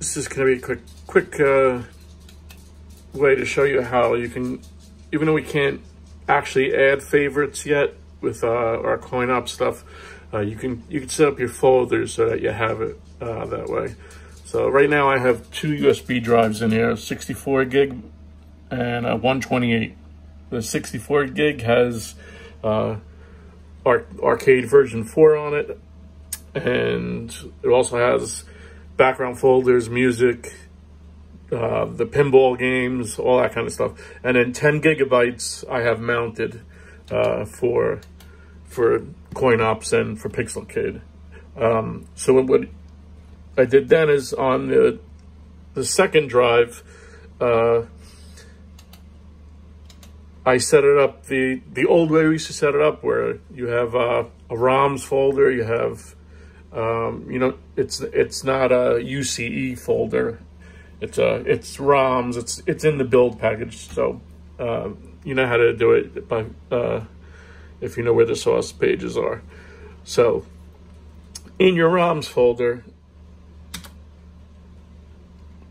this is going to be a quick, quick uh, way to show you how you can, even though we can't actually add favorites yet with uh, our coin op stuff, uh, you can you can set up your folders so that you have it uh, that way. So right now I have two USB drives in here, 64 gig and a 128. The 64 gig has uh, arcade version 4 on it, and it also has background folders, music, uh, the pinball games, all that kind of stuff. And then 10 gigabytes I have mounted uh, for for coin ops and for Pixel Kid. Um, so what I did then is on the the second drive, uh, I set it up the the old way we used to set it up, where you have uh, a ROMs folder, you have um, you know it's it's not a UCE folder, it's a it's ROMs, it's it's in the build package, so uh, you know how to do it by uh, if you know where the source pages are. So in your ROMs folder,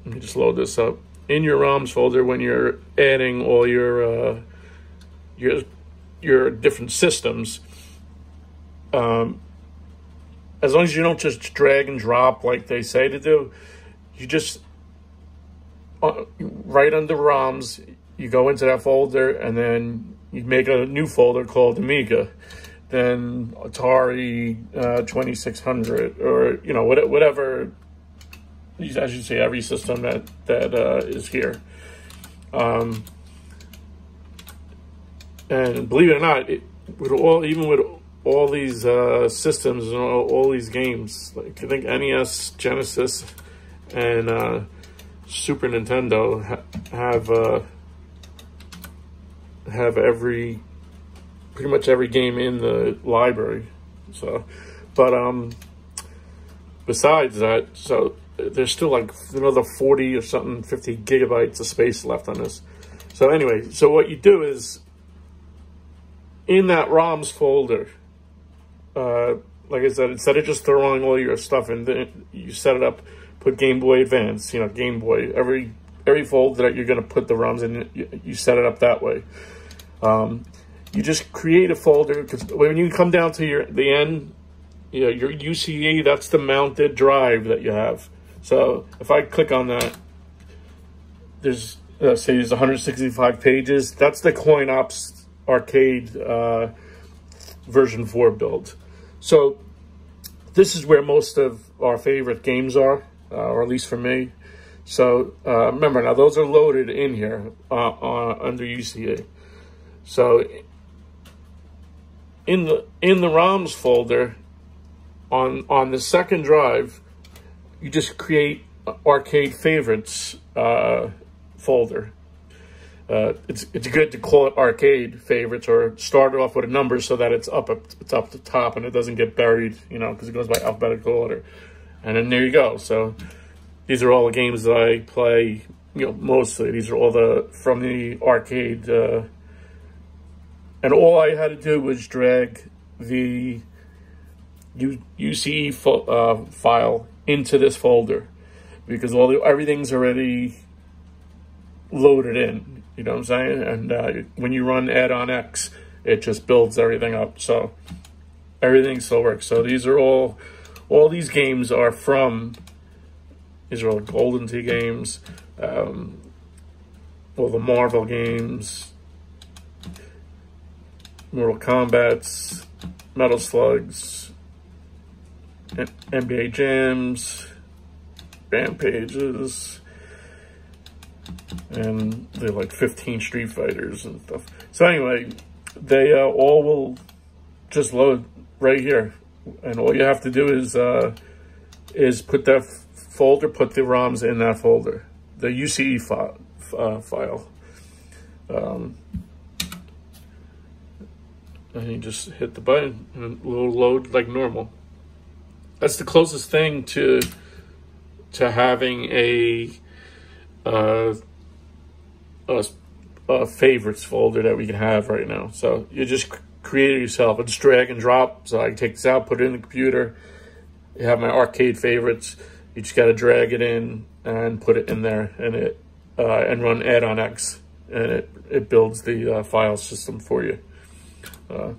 let me just load this up. In your ROMs folder, when you're adding all your uh, your your different systems, um, as long as you don't just drag and drop like they say to do, you just uh, right under ROMs, you go into that folder and then you make a new folder called Amiga, then Atari uh, 2600 or, you know, whatever, as you say, every system that, that uh, is here. Um, and believe it or not, it, with all, even with all these uh, systems and all, all, these games, like I think NES, Genesis, and uh, Super Nintendo ha have uh, have every pretty much every game in the library. So, but um, besides that, so there's still like another 40 or something, 50 gigabytes of space left on this. So anyway, so what you do is in that ROMs folder, uh, like I said, instead of just throwing all your stuff in, then you set it up, put Game Boy Advance, you know, Game Boy, every every folder that you're going to put the ROMs in, you, you set it up that way. Um, you just create a folder because when you come down to your the end, you know, your UCE, that's the mounted drive that you have. So if I click on that, there's uh, say there's 165 pages. That's the Coin Ops Arcade uh, version 4 build. So this is where most of our favorite games are, uh, or at least for me. So uh, remember, now those are loaded in here uh, uh, under UCA. So in the in the ROMs folder on on the second drive, you just create arcade favorites uh, folder. Uh, it's it's good to call it arcade favorites or start it off with a number so that it's up it's up the top and it doesn't get buried, you know, because it goes by alphabetical order. And then there you go. So these are all the games that I play, you know, mostly. These are all the from the arcade uh, and all I had to do was drag the U UCE uh, file into this folder because all the, everything's already loaded in. You know what I'm saying? And uh, when you run add-on X, it just builds everything up. So everything still works. So these are all, all these games are from, these are all Golden Tee games, um, all the Marvel games, Mortal Kombat's, Metal Slugs, NBA Jams, Rampages, and they're like 15 Street Fighters and stuff. So anyway, they uh, all will just load right here. And all you have to do is uh, is put that folder, put the ROMs in that folder, the UCE file. Uh, file. Um, and you just hit the button and it will load like normal. That's the closest thing to to having a uh, a, favorites folder that we can have right now. So you just create it yourself. It's drag and drop. So I can take this out, put it in the computer. You have my arcade favorites. You just got to drag it in and put it in there, and it uh, and run add on X, and it it builds the uh, file system for you. Uh,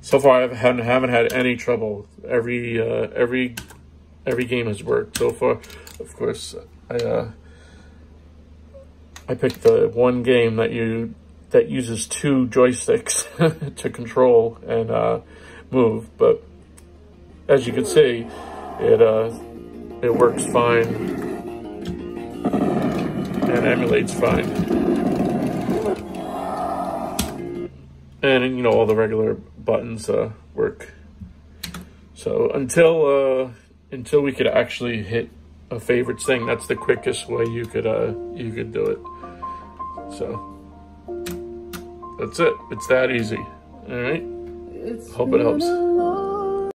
so far, I haven't haven't had any trouble. Every uh, every every game has worked so far. Of course, I uh, I picked the one game that you that uses two joysticks to control and uh, move, but as you can see, it uh, it works fine and emulates fine. And you know all the regular buttons uh, work. So until uh, until we could actually hit a favorites thing, that's the quickest way you could uh, you could do it. So that's it. It's that easy. All right. It's Hope it helps.